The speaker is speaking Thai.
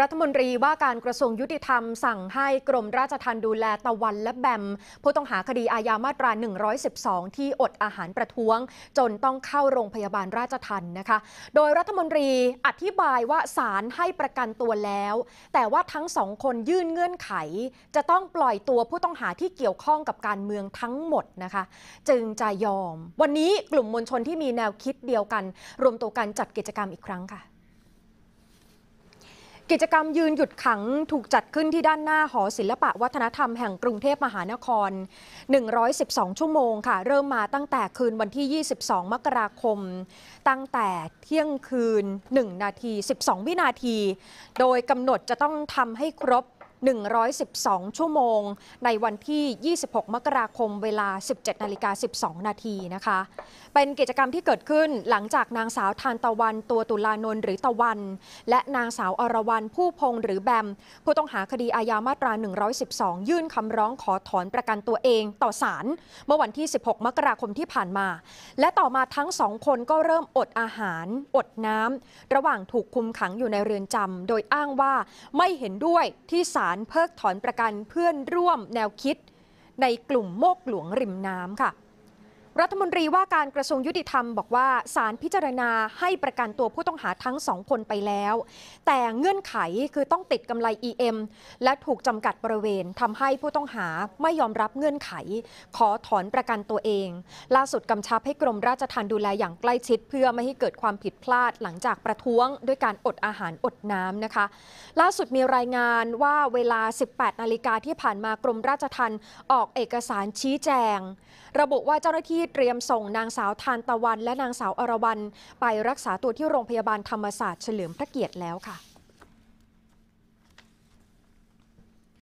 รัฐมนตรีว่าการกระทรวงยุติธรรมสั่งให้กรมราชทัณฑ์ดูแลตะวันและแบม ผู้ต้องหาคดีอาญามาตรา 112 ที่อดอาหารประท้วง จนต้องเข้าโรงพยาบาลราชทัณฑ์นะคะ โดยรัฐมนตรีอธิบายว่าศาลให้ประกันตัวแล้ว แต่ว่าทั้งสองคนยื่นเงื่อนไข จะต้องปล่อยตัวผู้ต้องหาที่เกี่ยวข้องกับการเมืองทั้งหมดนะคะ จึงจะยอม วันนี้กลุ่มมวลชนที่มีแนวคิดเดียวกัน รวมตัวกันจัดกิจกรรมอีกครั้งค่ะ กิจกรรมยืนหยุดขังถูกจัดขึ้นที่ด้านหน้าหอศิลปะวัฒนธรรมแห่งกรุงเทพมหานคร 112 ชั่วโมงค่ะ เริ่มมาตั้งแต่คืนวันที่ 22 มกราคม ตั้งแต่เที่ยงคืน 1 นาที 12 วินาที โดยกำหนดจะต้องทำให้ครบ 112 ชั่วโมง ในวันที่ 26 มกราคมเวลา 17นาฬิกา12 นาทีนะคะ เป็นกิจกรรมที่เกิดขึ้นหลังจากนางสาวทานตะวันตัวตุลานนท์หรือตะวัน และนางสาวอรวรรณผู้พงษ์หรือแบม ผู้ต้องหาคดีอาญามาตรา 112 ยื่นคำร้องขอถอนประกันตัวเองต่อศาลเมื่อวันที่ 16 มกราคมที่ผ่านมา และต่อมาทั้งสองคนก็เริ่มอดอาหาร อดน้ำระหว่างถูกคุมขังอยู่ในเรือนจำโดยอ้างว่าไม่เห็นด้วยที่ศาลเพิกถอนประกันเพื่อนร่วมแนวคิด ในกลุ่มโมกหลวงริมน้ำค่ะ รัฐมนตรีว่าการกระทรวงยุติธรรมบอกว่าศาลพิจารณาให้ประกันตัวผู้ต้องหาทั้งสองคนไปแล้ว แต่เงื่อนไขคือต้องติดกำไร EM และถูกจำกัดบริเวณทำให้ผู้ต้องหาไม่ยอมรับเงื่อนไข ขอถอนประกันตัวเอง ล่าสุดกำชับให้กรมราชทัณฑ์ดูแลอย่างใกล้ชิด เพื่อไม่ให้เกิดความผิดพลาดหลังจากประท้วง ด้วยการอดอาหารอดน้ำนะคะ ล่าสุดมีรายงานว่าเวลา 18 นาฬิกาที่ผ่านมากรมราชทัณฑ์ออกเอกสารชี้แจง ระบุว่าเจ้าหน้าที่เตรียมส่งนางสาวทานตะวัน และนางสาวอรวรันไปรักษาตัวที่โรงพยาบาลธรรมศาสตร์เฉลิมพระเกียรติแล้วค่ะ